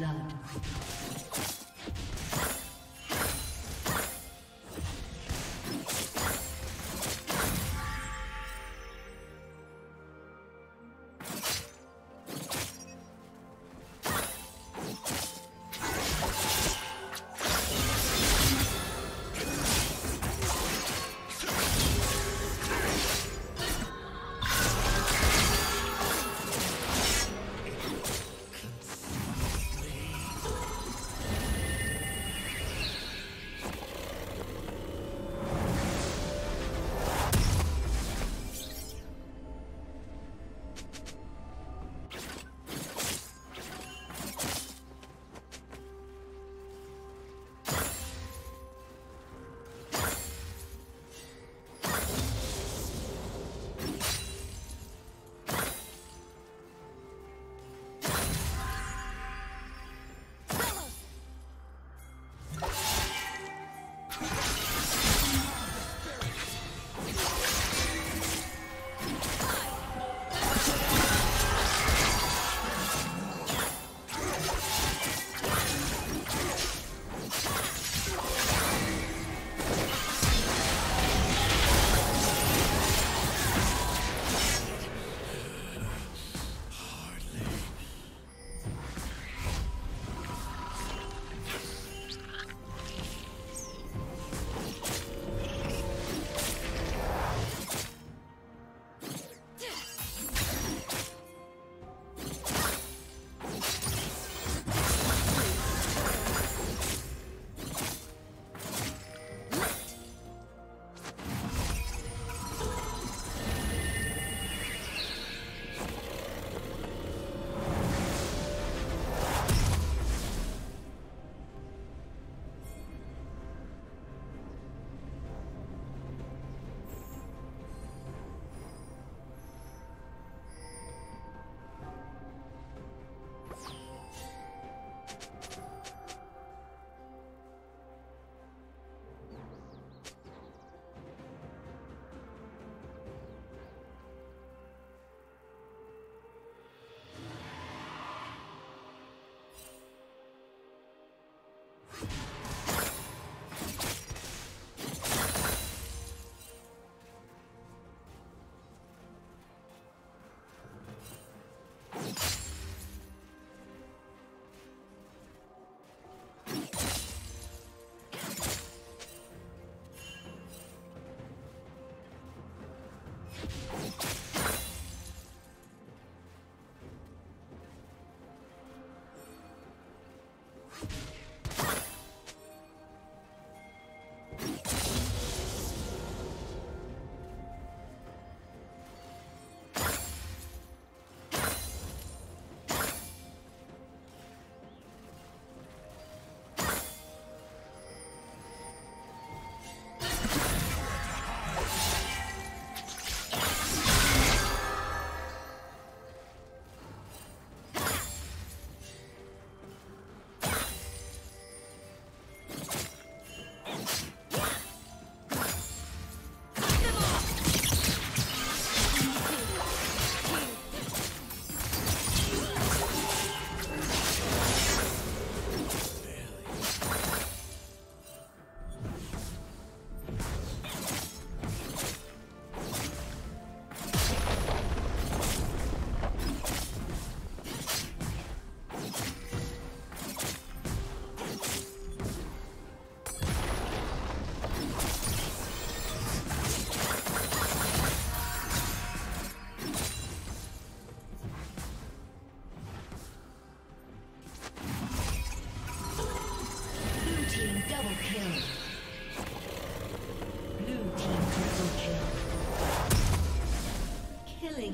Blood. you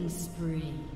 Killing spree.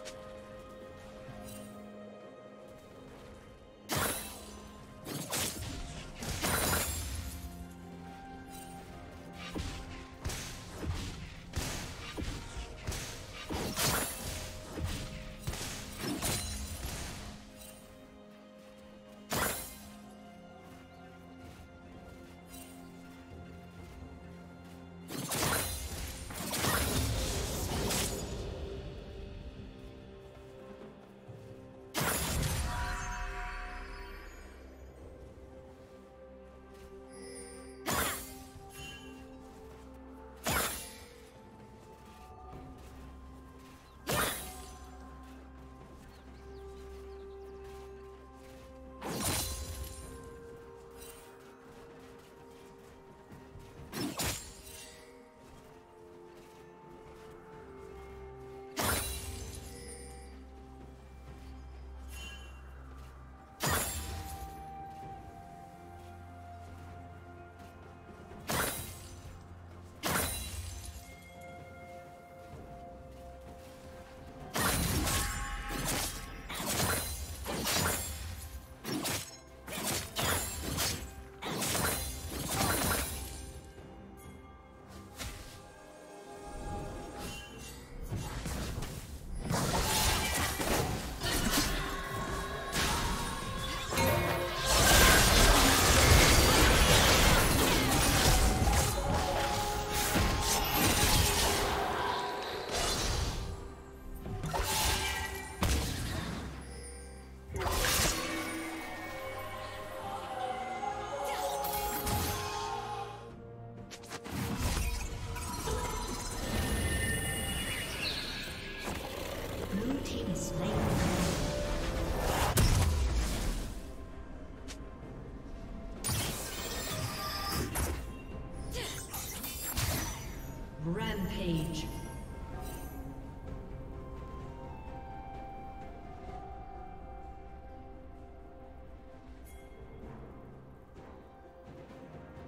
Rampage.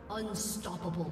Unstoppable.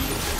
Killing spree.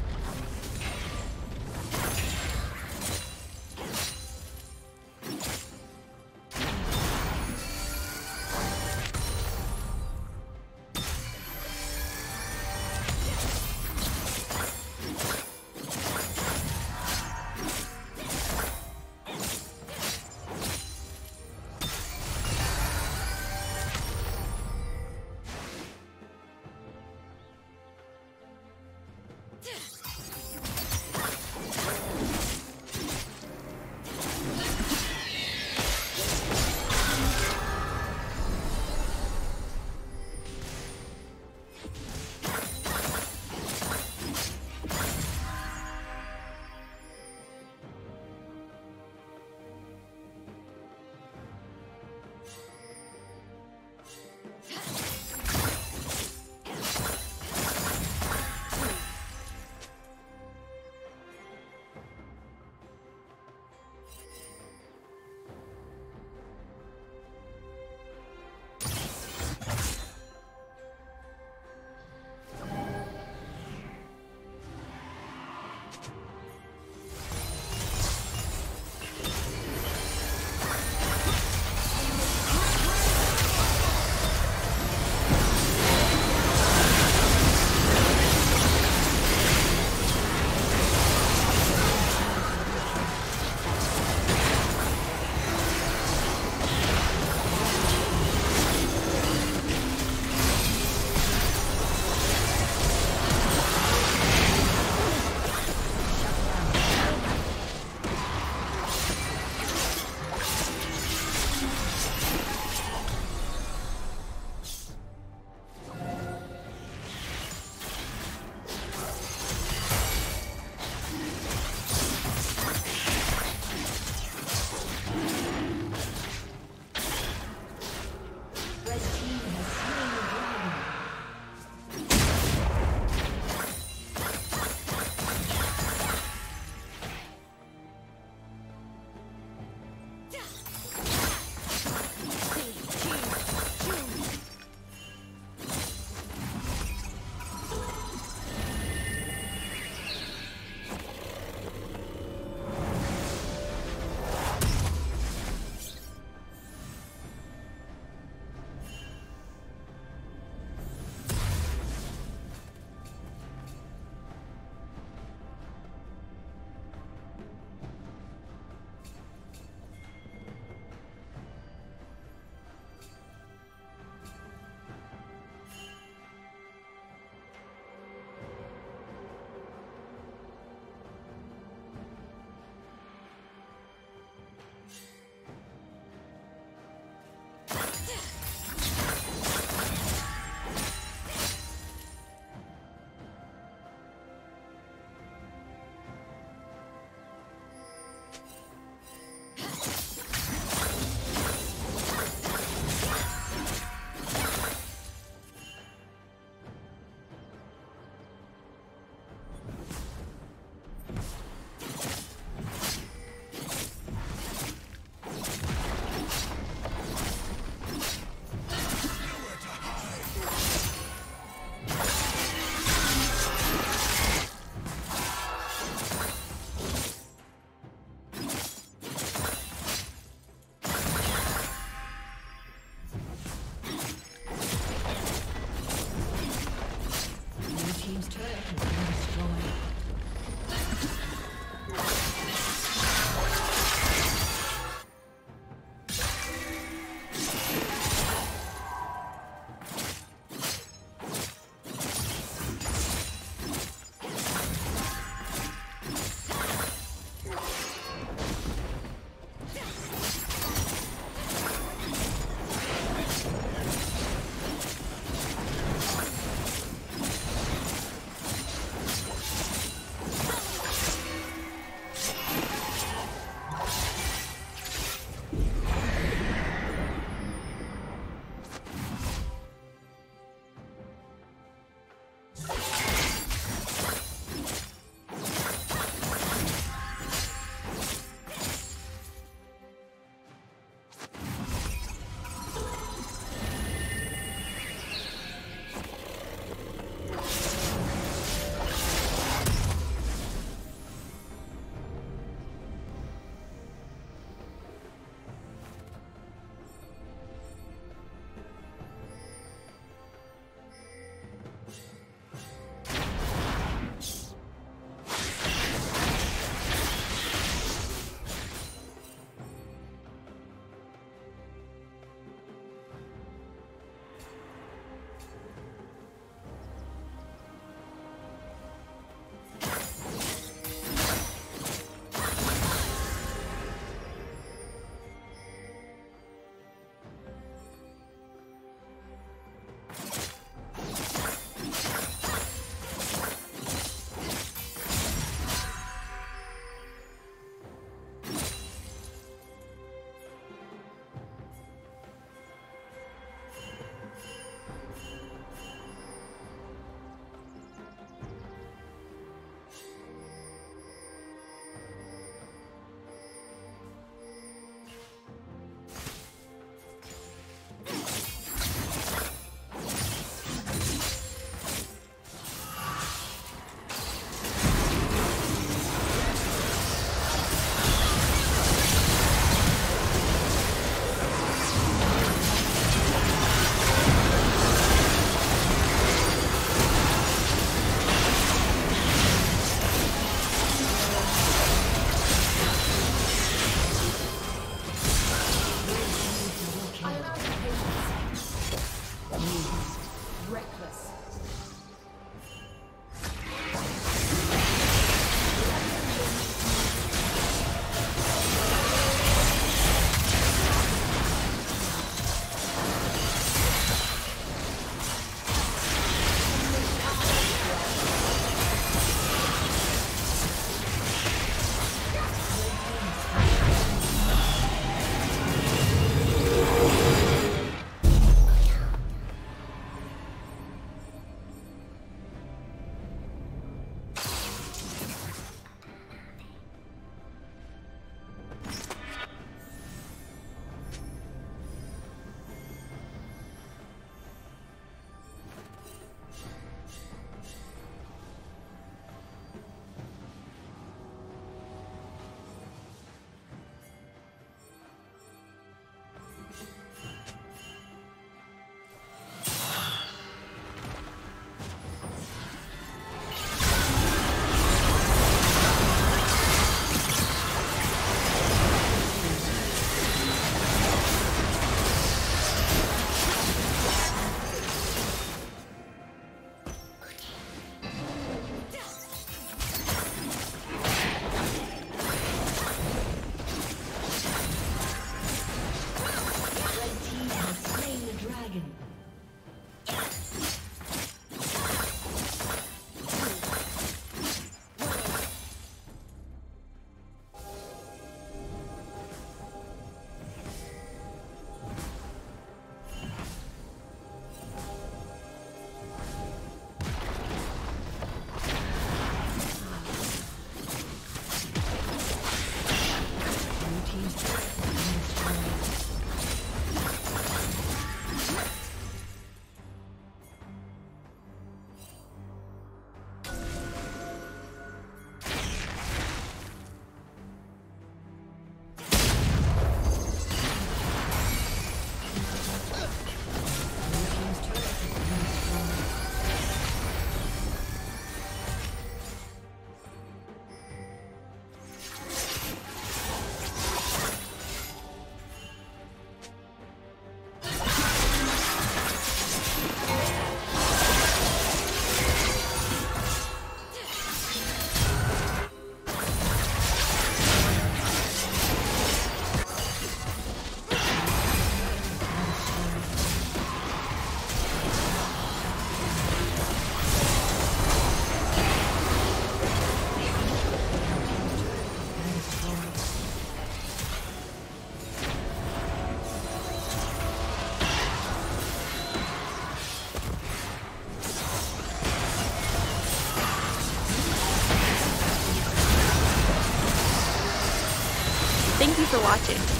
For watching.